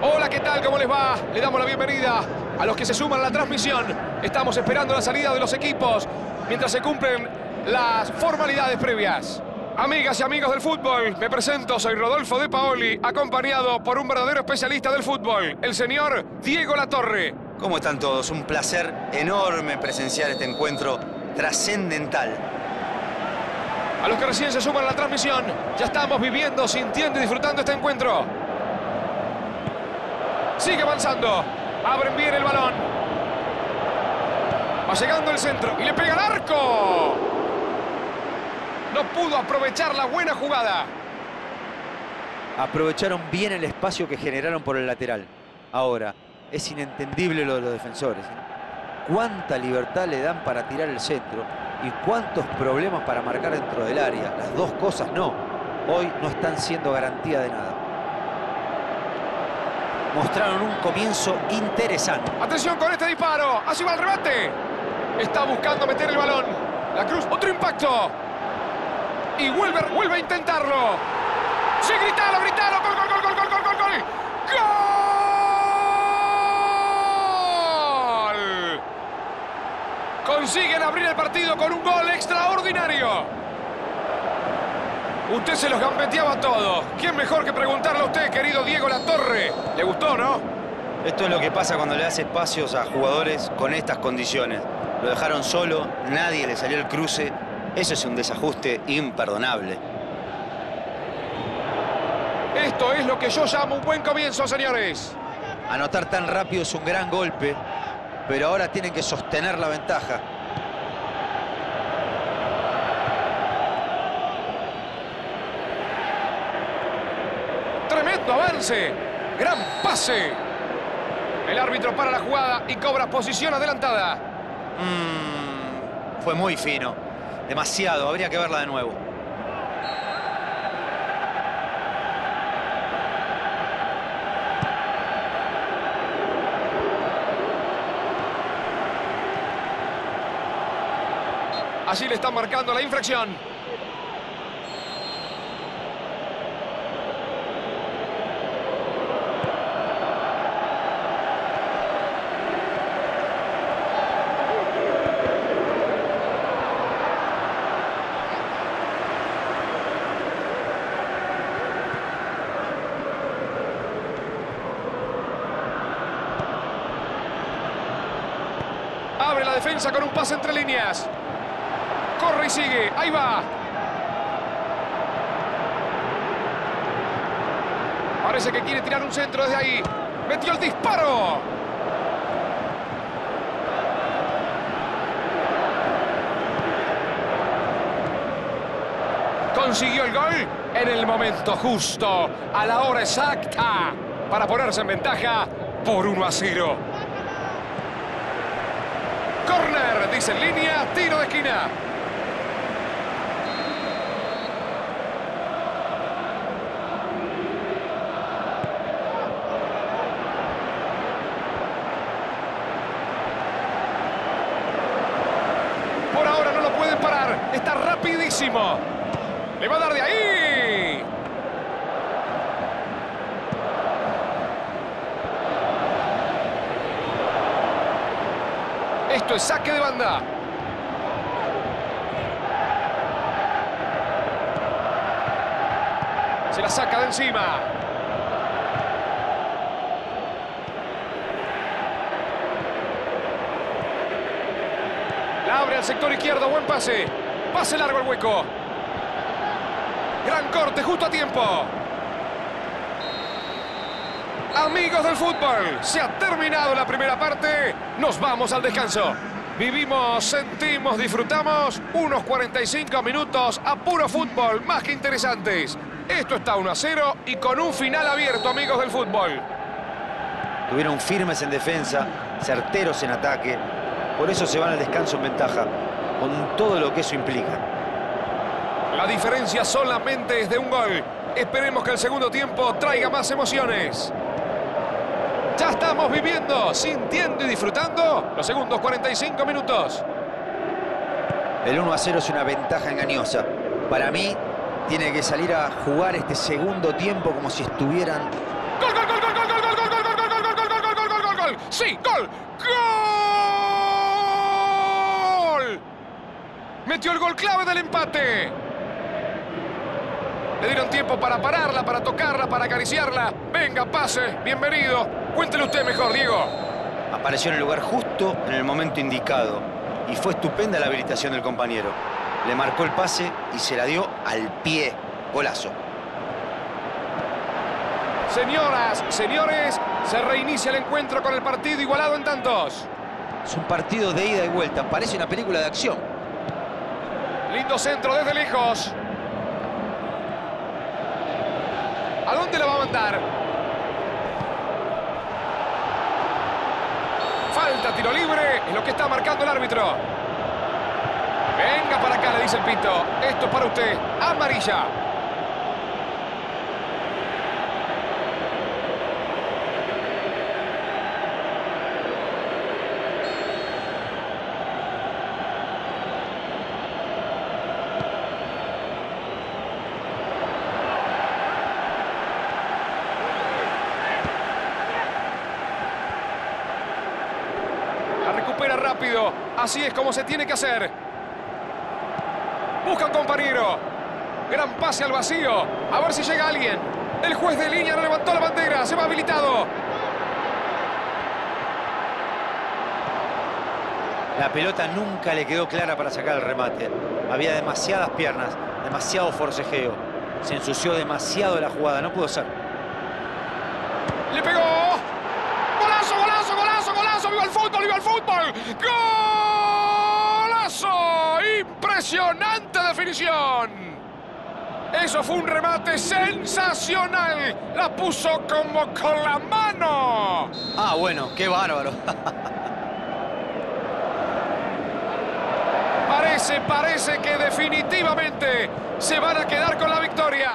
Hola, ¿qué tal? ¿Cómo les va? Le damos la bienvenida a los que se suman a la transmisión. Estamos esperando la salida de los equipos mientras se cumplen las formalidades previas. Amigas y amigos del fútbol, me presento, soy Rodolfo de Paoli, acompañado por un verdadero especialista del fútbol, el señor Diego Latorre. ¿Cómo están todos? Un placer enorme presenciar este encuentro trascendental. A los que recién se suman a la transmisión, ya estamos viviendo, sintiendo y disfrutando este encuentro. Sigue avanzando, abren bien el balón. Va llegando el centro y le pega al arco. No pudo aprovechar la buena jugada. Aprovecharon bien el espacio que generaron por el lateral. Ahora, es inentendible lo de los defensores. ¿eh? Cuánta libertad le dan para tirar el centro y cuántos problemas para marcar dentro del área. Las dos cosas no. Hoy no están siendo garantía de nada. Mostraron un comienzo interesante. Atención con este disparo. Así va el remate. Está buscando meter el balón. La Cruz, otro impacto. Y vuelve, vuelve a intentarlo. Sí, gritalo, gritalo. Gol, gol, gol, gol, gol, gol, gol, gol. ¡Gol! Consiguen abrir el partido con un gol extraordinario. Usted se los gambeteaba todo. ¿Quién mejor que preguntarle a usted, querido Diego Latorre? ¿Le gustó, no? Esto es lo que pasa cuando le das espacios a jugadores con estas condiciones. Lo dejaron solo, nadie le salió el cruce. Eso es un desajuste imperdonable. Esto es lo que yo llamo un buen comienzo, señores. Anotar tan rápido es un gran golpe, pero ahora tienen que sostener la ventaja. Avance. Gran pase. El árbitro para la jugada y cobra posición adelantada. Mm, fue muy fino. Demasiado. Habría que verla de nuevo. Así le están marcando la infracción. Abre la defensa con un pase entre líneas. Corre y sigue. Ahí va. Parece que quiere tirar un centro desde ahí. Metió el disparo. Consiguió el gol en el momento justo, a la hora exacta, para ponerse en ventaja por 1 a 0. Corner, dice en línea, tiro de esquina. Por ahora no lo pueden parar, está rapidísimo. Le va a dar de ahí. Esto es saque de banda. Se la saca de encima. La abre al sector izquierdo, buen pase. Pase largo al hueco. Gran corte, justo a tiempo. Amigos del fútbol, se ha terminado la primera parte. Nos vamos al descanso. Vivimos, sentimos, disfrutamos unos 45 minutos a puro fútbol, más que interesantes. Esto está 1 a 0 y con un final abierto, amigos del fútbol. Tuvieron firmes en defensa, certeros en ataque. Por eso se van al descanso en ventaja, con todo lo que eso implica. La diferencia solamente es de un gol. Esperemos que el segundo tiempo traiga más emociones. Ya estamos viviendo, sintiendo y disfrutando los segundos 45 minutos. El 1 a 0 es una ventaja engañosa. Para mí, tiene que salir a jugar este segundo tiempo como si estuvieran ¡Gol, gol, gol, gol, gol, gol, gol, gol! ¡Sí! ¡Gol! ¡Gol! Metió el gol clave del empate. Le dieron tiempo para pararla, para tocarla, para acariciarla. Venga, pase, bienvenido. Cuéntele usted mejor, Diego. Apareció en el lugar justo en el momento indicado. Y fue estupenda la habilitación del compañero. Le marcó el pase y se la dio al pie. Golazo. Señoras, señores, se reinicia el encuentro con el partido igualado en tantos. Es un partido de ida y vuelta. Parece una película de acción. Lindo centro desde lejos. Dónde la va a mandar? Falta, tiro libre. Es lo que está marcando el árbitro. Venga para acá, le dice el pito. Esto es para usted. Amarilla. La recupera rápido. Así es como se tiene que hacer. Busca un compañero. Gran pase al vacío. A ver si llega alguien. El juez de línea no levantó la bandera. Se va habilitado. La pelota nunca le quedó clara para sacar el remate. Había demasiadas piernas, demasiado forcejeo. Se ensució demasiado la jugada, no pudo ser. Le pegó. Golazo, golazo, golazo, golazo. ¡Viva el fútbol, viva el fútbol! ¡Golazo! Impresionante definición. Eso fue un remate sensacional. La puso como con la mano. Ah, bueno, qué bárbaro. Parece, parece que definitivamente se van a quedar con la victoria.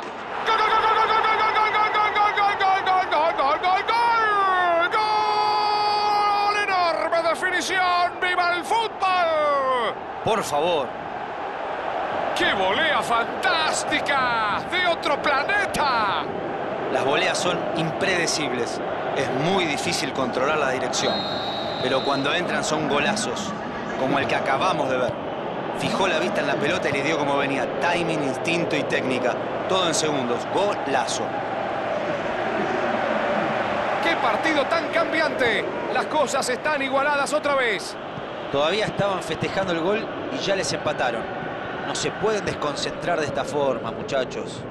¡Gol, gol, gol, gol, gol, gol, gol, gol, gol, gol, gol, gol! ¡Gol! ¡Enorme definición! ¡Viva el fútbol! Por favor. ¡Qué volea fantástica! ¡De otro planeta! Las voleas son impredecibles. Es muy difícil controlar la dirección. Pero cuando entran son golazos, como el que acabamos de ver. Fijó la vista en la pelota y le dio como venía. Timing, instinto y técnica. Todo en segundos. Golazo. ¡Qué partido tan cambiante! Las cosas están igualadas otra vez. Todavía estaban festejando el gol y ya les empataron. No se pueden desconcentrar de esta forma, muchachos.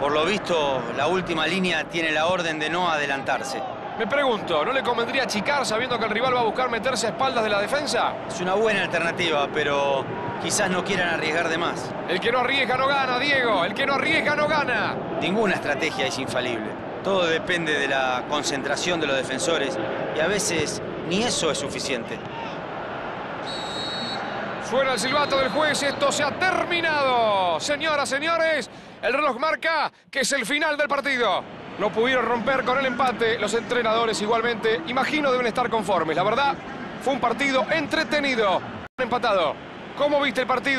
Por lo visto, la última línea tiene la orden de no adelantarse. Me pregunto, ¿no le convendría achicar sabiendo que el rival va a buscar meterse a espaldas de la defensa? Es una buena alternativa, pero quizás no quieran arriesgar de más. El que no arriesga no gana, Diego. El que no arriesga no gana. Ninguna estrategia es infalible. Todo depende de la concentración de los defensores y a veces ni eso es suficiente. Suena el silbato del juez, esto se ha terminado. Señoras, señores, el reloj marca que es el final del partido. No pudieron romper con el empate, los entrenadores igualmente, imagino deben estar conformes. La verdad, fue un partido entretenido, empatado. ¿Cómo viste el partido?